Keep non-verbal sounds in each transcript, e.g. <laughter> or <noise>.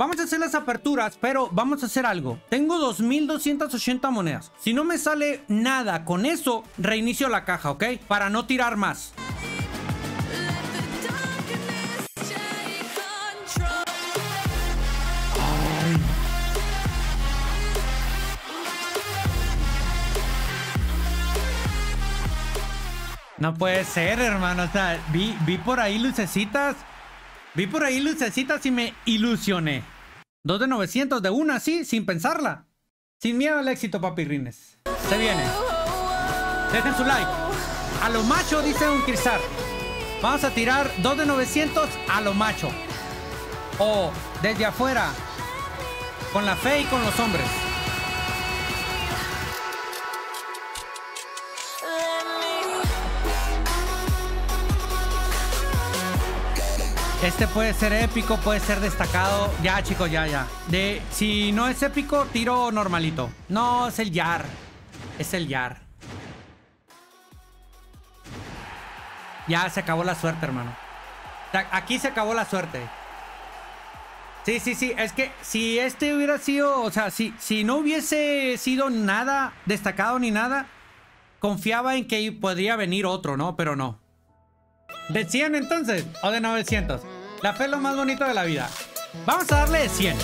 Vamos a hacer las aperturas, pero vamos a hacer algo. Tengo 2280 monedas. Si no me sale nada con eso, reinicio la caja, ¿ok? Para no tirar más. No puede ser, hermano. O sea, vi, vi por ahí lucecitas. Vi por ahí lucecitas y me ilusioné. Dos de 900 de una, así, sin pensarla. Sin miedo al éxito, papirrines. Se viene. Dejen su like. A lo macho, dice un cristal. Vamos a tirar dos de 900 a lo macho. O desde afuera. Con la fe y con los hombres. Este puede ser épico, puede ser destacado. Ya, chicos, ya, ya. De, si no es épico, tiro normalito. No, es el Yar. Es el Yar. Ya se acabó la suerte, hermano. Aquí se acabó la suerte. Sí, sí, sí. Es que si este hubiera sido... O sea, si, si no hubiese sido nada destacado ni nada, confiaba en que podría venir otro, ¿no? Pero no. ¿De 100 entonces? ¿O de 900? La fe es lo más bonito de la vida. Vamos a darle de 100.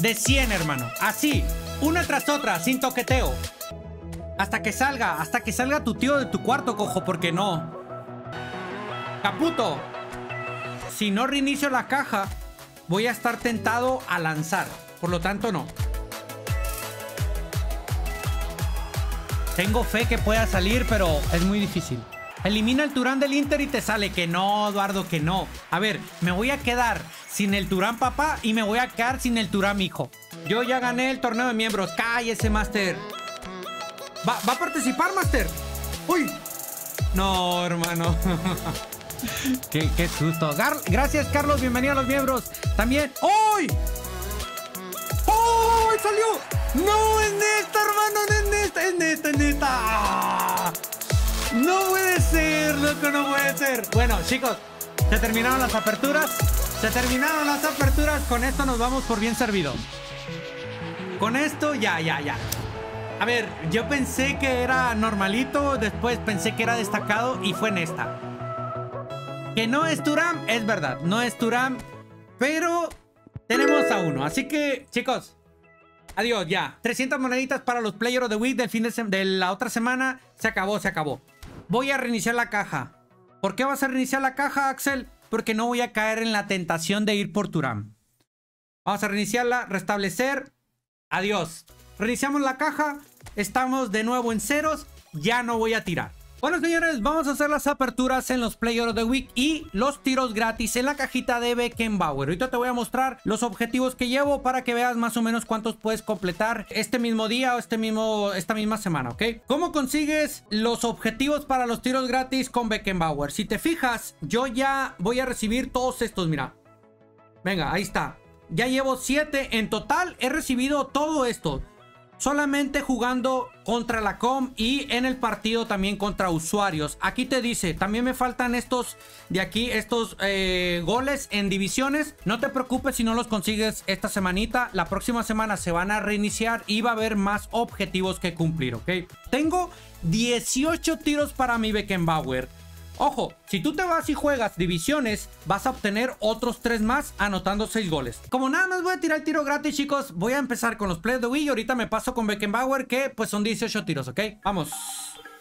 De 100, hermano. Así. Una tras otra, sin toqueteo. Hasta que salga. Hasta que salga tu tío de tu cuarto, cojo. Porque no. Caputo. Si no reinicio la caja, voy a estar tentado a lanzar. Por lo tanto, no. Tengo fe que pueda salir, pero es muy difícil. Elimina el Turán del Inter y te sale que no, Eduardo, que no. A ver, me voy a quedar sin el Turán papá y me voy a quedar sin el Turán hijo. Yo ya gané el torneo de miembros. Cállese, Master. ¿Va, a participar, Master? ¡Uy! No, hermano. <laughs> qué, susto. Gracias, Carlos. Bienvenido a los miembros. También. ¡Uy! ¡Uy! ¡Salió! ¡No! ¡En esta, hermano! ¡En esta! ¡En esta! ¡En esta! ¡Ah! No puede ser, loco, no puede ser. Bueno, chicos, se terminaron las aperturas. Se terminaron las aperturas. Con esto nos vamos por bien servido. Con esto, ya, ya, ya. A ver, yo pensé que era normalito, después pensé que era destacado y fue en esta. Que no es Turam, es verdad, no es Turam, pero tenemos a uno. Así que, chicos, adiós, ya. 300 moneditas para los Players of the Week del fin de, de la otra semana. Se acabó, se acabó. Voy a reiniciar la caja. ¿Por qué vas a reiniciar la caja, Axel? Porque no voy a caer en la tentación de ir por Turam. Vamos a reiniciarla, restablecer. Adiós. Reiniciamos la caja. Estamos de nuevo en ceros. Ya no voy a tirar. Bueno, señores, vamos a hacer las aperturas en los Player of the Week y los tiros gratis en la cajita de Beckenbauer. Ahorita te voy a mostrar los objetivos que llevo para que veas más o menos cuántos puedes completar este mismo día o este mismo, esta misma semana, ¿ok? ¿Cómo consigues los objetivos para los tiros gratis con Beckenbauer? Si te fijas, yo ya voy a recibir todos estos, mira. Venga, ahí está. Ya llevo 7 en total. He recibido todo esto solamente jugando contra la com y en el partido también contra usuarios. Aquí te dice, también me faltan estos de aquí, estos eh, goles en divisiones. No te preocupes si no los consigues esta semanita. La próxima semana se van a reiniciar y va a haber más objetivos que cumplir, ¿ok? Tengo 18 tiros para mi Beckenbauer. Ojo, si tú te vas y juegas divisiones, vas a obtener otros 3 más anotando 6 goles. Como nada más voy a tirar el tiro gratis, chicos, voy a empezar con los plays de Wii y ahorita me paso con Beckenbauer, que pues son 18 tiros, ¿ok? Vamos.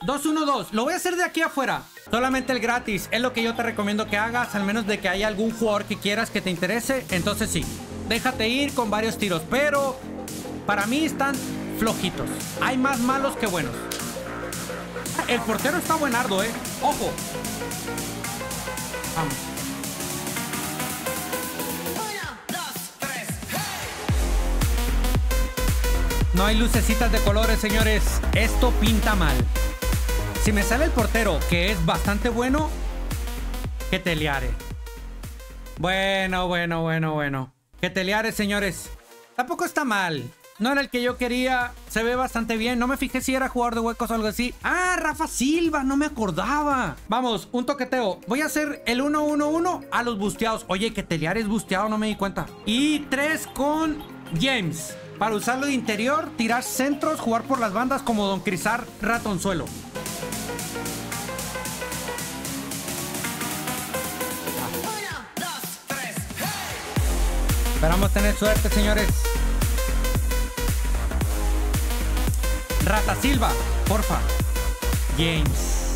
2-1-2. Lo voy a hacer de aquí afuera. Solamente el gratis. Es lo que yo te recomiendo que hagas. Al menos de que haya algún jugador que quieras que te interese. Entonces sí. Déjate ir con varios tiros. Pero para mí están flojitos. Hay más malos que buenos. El portero está buenardo, ¿eh? Ojo. Vamos. No hay lucecitas de colores, señores. Esto pinta mal. Si me sale el portero, que es bastante bueno, que te liare. Bueno, bueno, bueno, bueno. Que te liare, señores. Tampoco está mal. No era el que yo quería. Se ve bastante bien. No me fijé si era jugador de huecos o algo así. Ah, Rafa Silva. No me acordaba. Vamos, un toqueteo. Voy a hacer el 1-1-1 a los busteados. Oye, que Teliar es busteado, no me di cuenta. Y 3 con James. Para usarlo de interior, tirar centros, jugar por las bandas como Don Crisar Ratonzuelo. Esperamos tener suerte, señores. Rata Silva, porfa. James.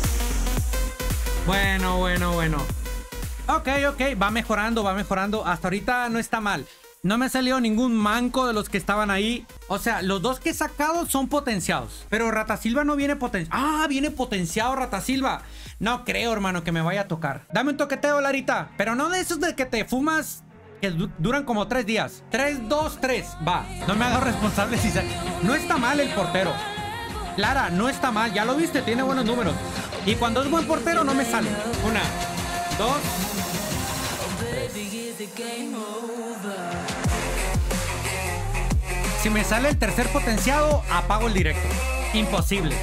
Bueno, bueno, bueno. Ok, ok, va mejorando, va mejorando. Hasta ahorita no está mal. No me salió ningún manco de los que estaban ahí. O sea, los dos que he sacado son potenciados. Pero Rata Silva no viene potenciado. Ah, viene potenciado Rata Silva. No creo, hermano, que me vaya a tocar. Dame un toqueteo, Larita. Pero no de esos de que te fumas que duran como tres días. 3, 2, 3. Va. No me hago responsable si. No está mal el portero. Lara, no está mal. Ya lo viste, tiene buenos números. Y cuando es buen portero no me sale. Una, dos. Si me sale el tercer potenciado, apago el directo. Imposible.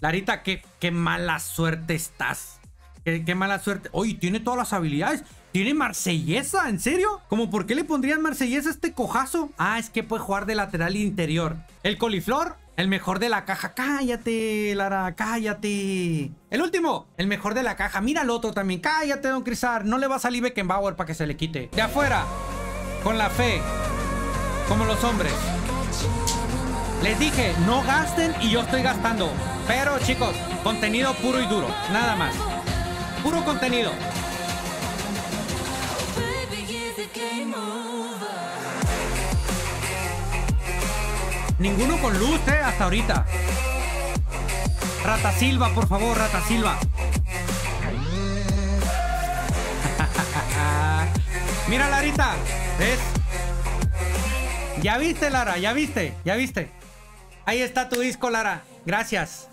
Larita, qué, qué mala suerte estás. Qué, mala suerte. Oye, tiene todas las habilidades. Tiene marsellesa, ¿en serio? ¿Cómo por qué le pondrían marsellesa a este cojazo? Ah, es que puede jugar de lateral interior. El coliflor, el mejor de la caja. Cállate, Lara, cállate. El último, el mejor de la caja. Mira el otro también. Cállate, don Crisar. No le va a salir Beckenbauer para que se le quite. De afuera, con la fe, como los hombres. Les dije, no gasten y yo estoy gastando. Pero chicos, contenido puro y duro, nada más. Puro contenido. Ninguno con luz, eh, hasta ahorita. Rata Silva, por favor, Rata Silva. <laughs> Mira, Larita. ¿Ves? Ya viste, Lara, ya viste, ya viste. Ahí está tu disco, Lara. Gracias.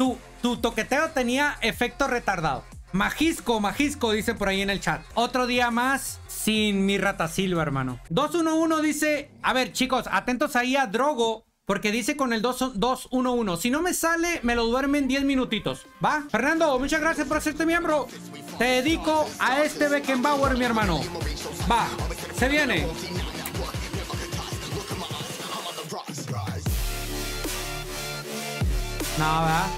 Tu, tu toqueteo tenía efecto retardado. Majisco, majisco, dice por ahí en el chat. Otro día más sin mi rata silva, hermano. 211 dice, a ver chicos, atentos ahí a Drogo. Porque dice con el 211. Si no me sale, me lo duermen 10 minutitos. ¿Va? Fernando, muchas gracias por hacerte miembro. Te dedico a este Beckenbauer, mi hermano. Va, se viene. Nada.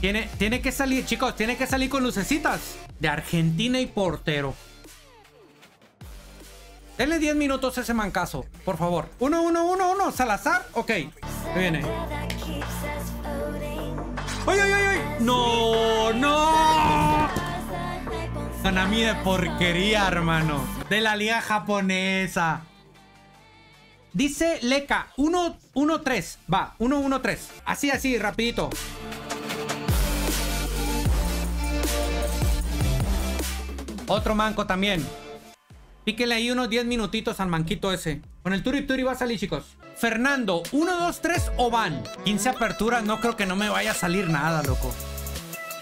Tiene, tiene que salir, chicos, tiene que salir con lucecitas. De Argentina y portero. Denle 10 minutos a ese mancazo, por favor. 1, 1, 1, 1. Salazar. Ok. Viene. ¡Ay, ay, ay, ay! ¡No! ¡No! Sanami de porquería, hermano. De la liga japonesa. Dice Leca, 1-1-3. Va, 1-1-3. Así, así, rapidito. Otro manco también. Píquele ahí unos 10 minutitos al manquito ese. Con el Turi Turi va a salir, chicos. Fernando, 1, 2, 3 o van. 15 aperturas, no creo que no me vaya a salir nada, loco.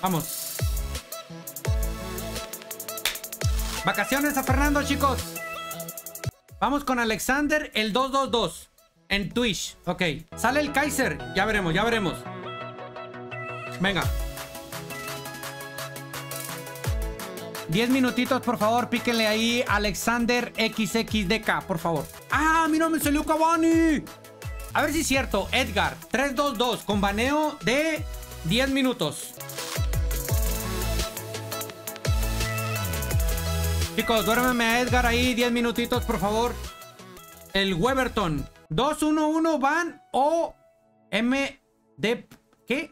Vamos. Vacaciones a Fernando, chicos. Vamos con Alexander, el 222. En Twitch. Ok. Sale el Kaiser. Ya veremos, ya veremos. Venga. 10 minutitos, por favor, píquenle ahí Alexander XXDK, por favor. ¡Ah, mira, me salió Cavani! A ver si es cierto. Edgar, 322, con baneo de 10 minutos. Chicos, duérmeme a Edgar ahí 10 minutitos, por favor. El Weberton. 211 van o MD... ¿Qué?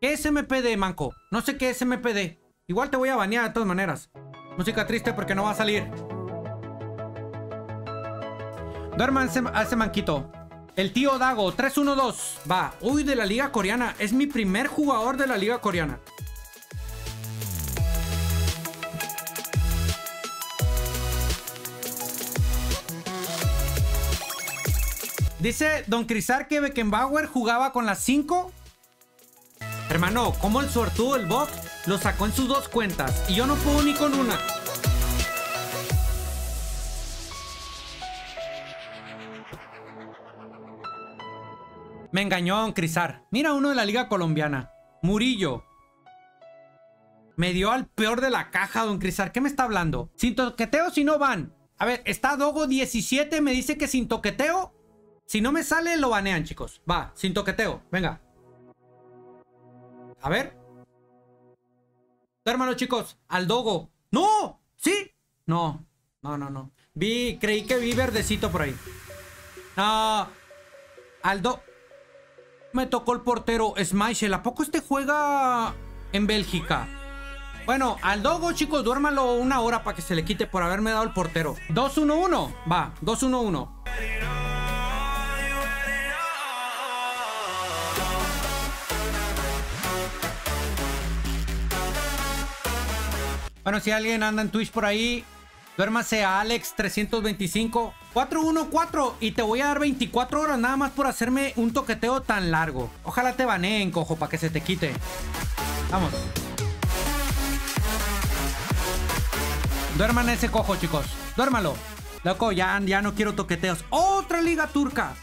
¿Qué es MPD, manco? No sé qué es MPD. Igual te voy a banear de todas maneras. Música triste porque no va a salir. Duerman a ese manquito. El tío Dago, 312. Va. Uy, de la liga coreana. Es mi primer jugador de la liga coreana. Dice Don Crisar que Beckenbauer jugaba con las 5. Hermano, como el sortudo el box lo sacó en sus dos cuentas y yo no puedo ni con una. Me engañó Don Crisar. Mira uno de la Liga Colombiana. Murillo. Me dio al peor de la caja, Don Crisar. ¿Qué me está hablando? Sin toqueteo si no van. A ver, está Dogo 17. Me dice que sin toqueteo. Si no me sale, lo banean, chicos. Va, sin toqueteo. Venga. A ver. Hermano, chicos. Al Dogo. ¡No! ¿Sí? No. No, no, no. Vi, creí que vi verdecito por ahí. No. Aldo. Me tocó el portero Smeichel. ¿A poco este juega en Bélgica? Bueno, al Dogo, chicos, duérmalo una hora para que se le quite por haberme dado el portero. 2-1-1. Va, 2-1-1. Bueno, si alguien anda en Twitch por ahí, duérmase a Alex325. 414 y te voy a dar 24 horas nada más por hacerme un toqueteo tan largo. Ojalá te baneen, cojo, para que se te quite. Vamos. Duerman ese cojo, chicos. Duérmalo. Loco, ya, ya no quiero toqueteos. ¡Otra liga turca!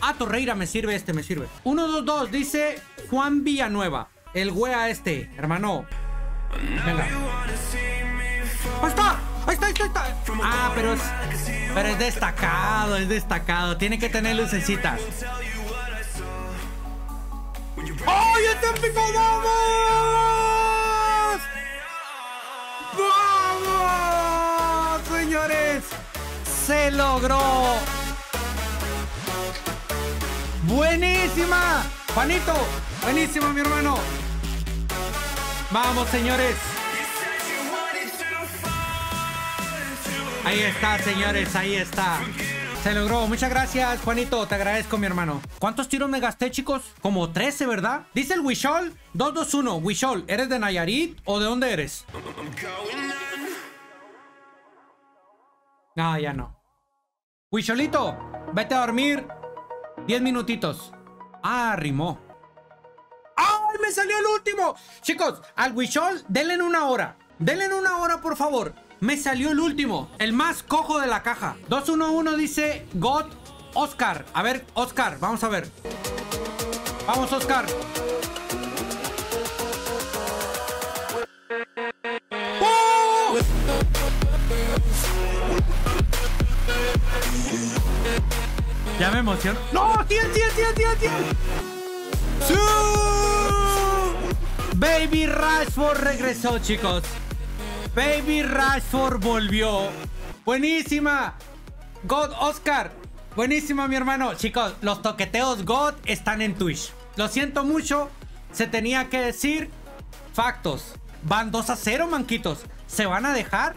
Ah, Torreira, me sirve este, me sirve. 1-2-2, dice Juan Villanueva. El wea este, hermano. Venga. ¡Ahí está! ¡Ahí está, ahí está, ahí está! Ah, pero es, pero es destacado, es destacado. Tiene que tener lucecitas. ¡Ay, este pico! ¡Vamos! ¡Vamos, señores! ¡Se logró! ¡Buenísima! Juanito, buenísima, mi hermano. Vamos, señores. Ahí está, señores, ahí está. Se logró. Muchas gracias, Juanito. Te agradezco, mi hermano. ¿Cuántos tiros me gasté, chicos? Como 13, ¿verdad? Dice el Wishol 221. Wishol, ¿eres de Nayarit o de dónde eres? No, ya no. Wisholito, vete a dormir 10 minutitos. Ah, rimó. ¡Ay, me salió el último! Chicos, al Wishol, denle una hora. Denle una hora, por favor. Me salió el último, el más cojo de la caja. 211 dice God Oscar. A ver, Oscar, vamos a ver. Vamos, Oscar. ¡Oh! Ya me emociono. ¡No! ¡Tien, tien, tien, tien, tien! ¡Sí! Baby Rashford regresó, chicos. Baby Rashford volvió. Buenísima. God Oscar. Buenísima, mi hermano. Chicos, los toqueteos God están en Twitch. Lo siento mucho. Se tenía que decir factos. Van 2 a 0, manquitos. ¿Se van a dejar?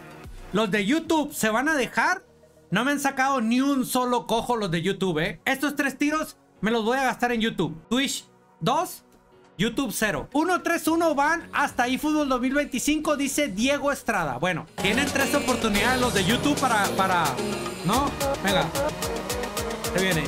Los de YouTube se van a dejar. No me han sacado ni un solo cojo los de YouTube, ¿eh? Estos tres tiros me los voy a gastar en YouTube. Twitch 2, YouTube 0. 1-3-1 van hasta Fútbol 2025, dice Diego Estrada. Bueno, tienen tres oportunidades los de YouTube para... para ¿No? Venga. Se viene.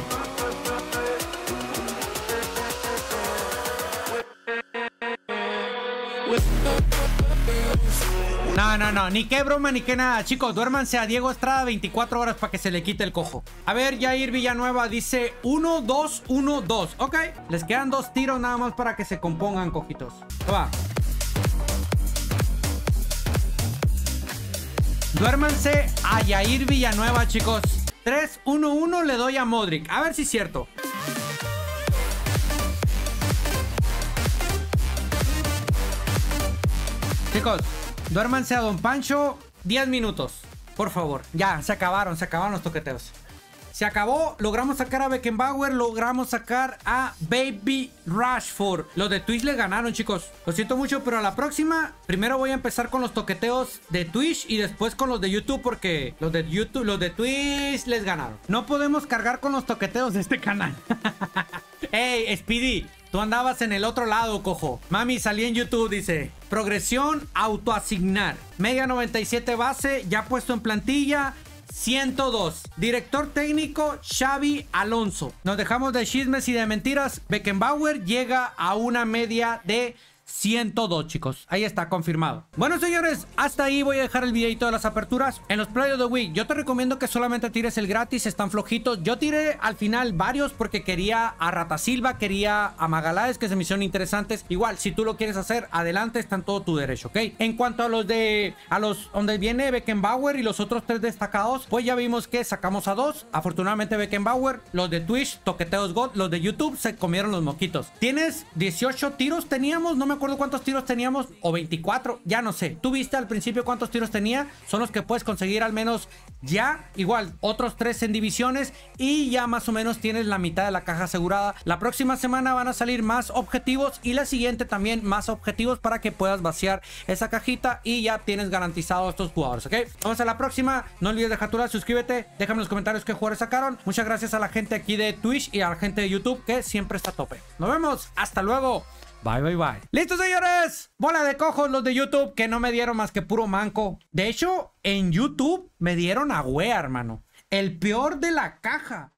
No, no, ni qué broma ni qué nada. Chicos, duérmanse a Diego Estrada 24 horas para que se le quite el cojo. A ver, Jair Villanueva dice 1, 2, 1, 2. Ok, les quedan dos tiros nada más para que se compongan, cojitos. Va. Duérmanse a Jair Villanueva, chicos. 3, 1, 1 le doy a Modric. A ver si es cierto. Chicos, duérmanse a Don Pancho 10 minutos. Por favor. Ya, se acabaron, se acabaron los toqueteos. Se acabó, logramos sacar a Beckenbauer, logramos sacar a Baby Rashford. Los de Twitch le ganaron, chicos. Lo siento mucho, pero a la próxima, primero voy a empezar con los toqueteos de Twitch y después con los de YouTube, porque los de YouTube, los de Twitch les ganaron. No podemos cargar con los toqueteos de este canal. <laughs> ¡Ey, Speedy! Tú andabas en el otro lado, cojo. Mami, salí en YouTube, dice. Progresión autoasignar. Media 97 base, ya puesto en plantilla. 102. Director técnico Xavi Alonso. Nos dejamos de chismes y de mentiras. Beckenbauer llega a una media de 102, chicos. Ahí está, confirmado. Bueno, señores, hasta ahí voy a dejar el videito de las aperturas. En los Play of the Week, yo te recomiendo que solamente tires el gratis, están flojitos. Yo tiré al final varios porque quería a Rata Silva, quería a Magaláes, que se me hicieron interesantes. Igual, si tú lo quieres hacer, adelante, está en todo tu derecho, ¿ok? En cuanto a los de, a los donde viene Beckenbauer y los otros tres destacados, pues ya vimos que sacamos a dos. Afortunadamente Beckenbauer, los de Twitch, Toqueteos God, los de YouTube se comieron los moquitos. Tienes 18 tiros, teníamos, no me acuerdo cuántos tiros teníamos, o 24, ya no sé. Tú viste al principio cuántos tiros tenía, son los que puedes conseguir al menos ya. Igual, otros tres en divisiones y ya más o menos tienes la mitad de la caja asegurada. La próxima semana van a salir más objetivos y la siguiente también más objetivos para que puedas vaciar esa cajita y ya tienes garantizado estos jugadores, ¿ok? Vamos a la próxima. No olvides dejar tu like, suscríbete, déjame en los comentarios qué jugadores sacaron. Muchas gracias a la gente aquí de Twitch y a la gente de YouTube que siempre está a tope. Nos vemos, hasta luego. Bye, bye, bye. ¡Listo, señores! Bola de cojos los de YouTube que no me dieron más que puro manco. De hecho, en YouTube me dieron a wea, hermano. El peor de la caja.